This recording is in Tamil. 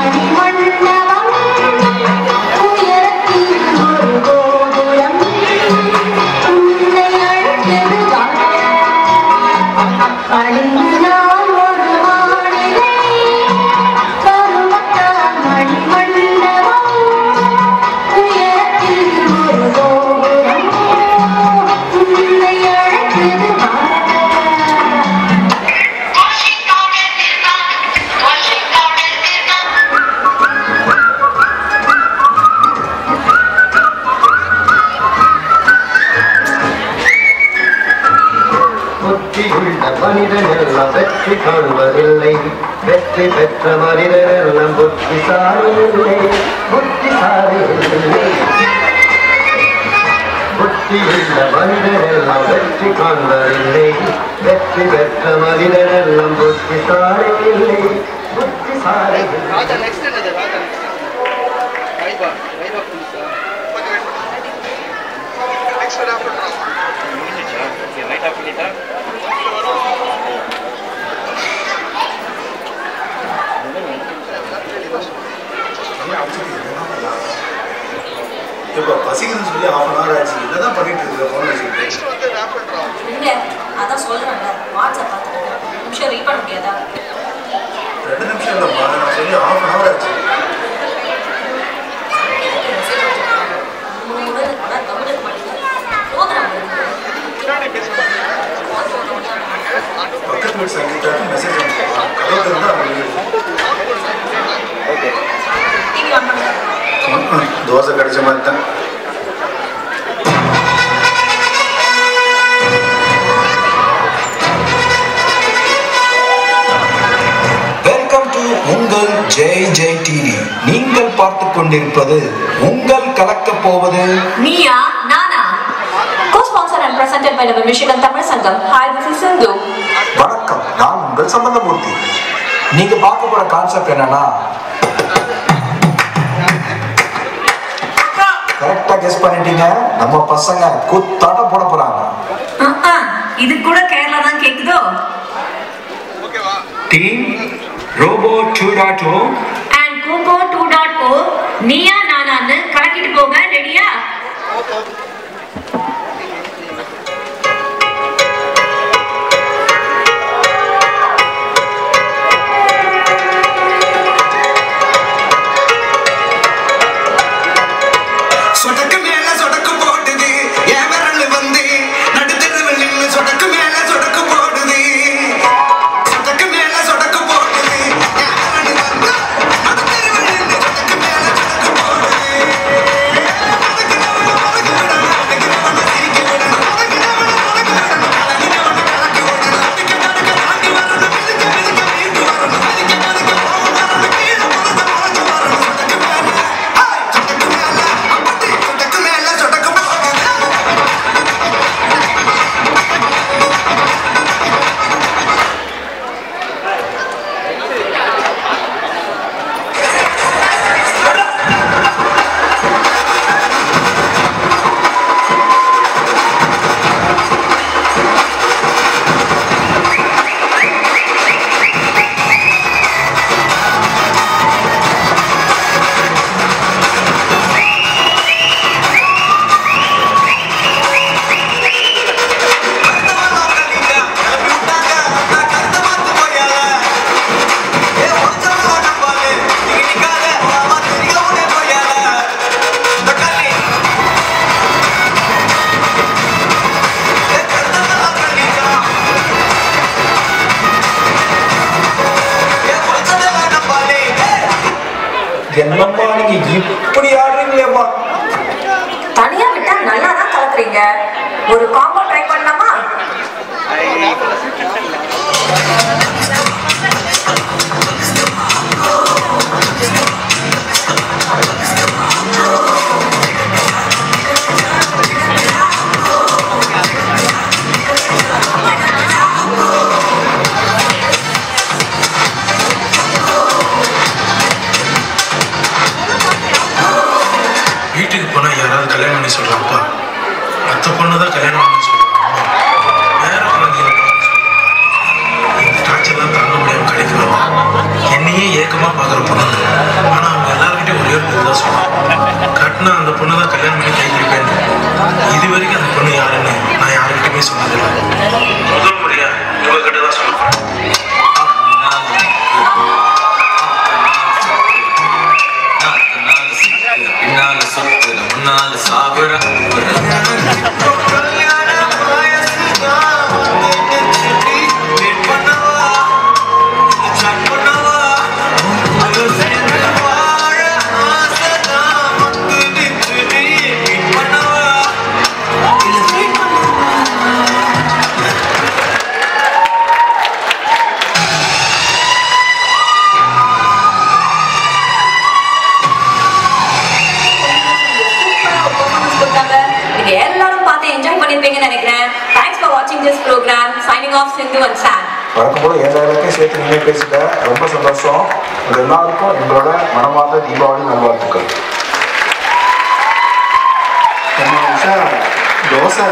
my you. மனிதனெல்லாம் வெற்றி காண்பதில்லை வெற்றி பெற்ற மனிதனெல்லாம் புத்திசாலி இல்லை புத்திசாலி இல்லை புத்தியுள்ள மனிதனெல்லாம் வெற்றி காண்பதில்லை வெற்றி பெற்ற மனிதனெல்லாம் புத்திசாலி இல்லை புத்திசாலி இல்லை ராஜா நெக்ஸ்ட் என்னது ராஜா நெக்ஸ்ட் வைபா வைபா புதுசா next after half an hour ஆச்சு என்னதான் பண்ணிட்டு இருக்க ஃபோன் வச்சுக்கிட்டு நெக்ஸ்ட் வந்து ராஃப்டர் ராஃப் இல்ல அதான் சொல்றேன்ல வாட்ஸ்அப் பார்த்துட்டு ஒரு நிமிஷம் ரீட் பண்ண முடியாதா ரெண்டு நிமிஷம் இல்லைம்மா நான் சொல்லி ஹாஃப் அன் ஹவர் ஆச்சு மூணு முறை ஆனால் கம்மிட்டு இருக்க மாட்டேங்குது ப்ரோக்ராம் பின்னாடி பேசுவாங்க பக்கத்து வீட்டு சங்கீதாக்கு மெசேஜ் அனுப்பிக்கலாம் கதவு திறந்தா ஓகே டிவி ஆன் பண்ணுங்க தோசை கிடைச்ச மாதிரி தான் ஜெய் ஜெய் டிவி. நீங்கள் பார்த்து கொண்டிருப்பது உங்கள் கலக்கப் போவது. Neeya Naana? Co-sponsored and presented by the Michigan Tamil Sangam. Hi, this is Sindhu. வணக்கம். நான் உங்கள் சம்பந்தமூர்த்தி. நீங்க பார்க்க போற கான்செப்ட் என்னன்னா கரெக்டா கெஸ் பண்ணிட்டீங்க. நம்ம பசங்க குத்தாட்டம் போட போறாங்க. இது கூட கேரளா தான் கேக்குதோ? ஓகேவா? Team robo two dot o and coco two dot o நீயா நானான்னு கலக்கிட்டு போக ரெடியா என்னப்பா நீங்க இப்படி ஆடுறீங்களேப்பா தனியா விட்டா நல்லா தான் கலக்குறீங்க. ஒரு காம்போ ட்ரை பண்ணலாமா கல்யாணம் பண்ணி சொல்கிறேன் அப்பா அத்த பொண்ணு தான் கல்யாணம் பண்ணி சொல்கிறான் வேற குழந்தைங்க இந்த டார்ச்சர்லாம் தாங்க முடியாமல் கிடைக்கல என்னையே ஏக்கமாக பார்க்குற பொண்ணு. ஆனால் அவங்க எல்லாருக்கிட்டையும் ஒரே ஒரு தான் சொல்லுவாங்க கட்டினா அந்த பொண்ணு தான் கல்யாணம் பண்ணி கை இது வரைக்கும் அந்த பொண்ணு யாருன்னு நான் யாருக்கிட்டையுமே சொன்னதில்லை this program signing off Sindhu and Sam வழக்கம் போல என் டைலாக்கே சேர்த்து நீங்க பேசிட்ட ரொம்ப சந்தோஷம். உங்க எல்லாருக்கும் எங்களோட மனமார்ந்த தீபாவளி நல்வாழ்த்துக்கள். தோசை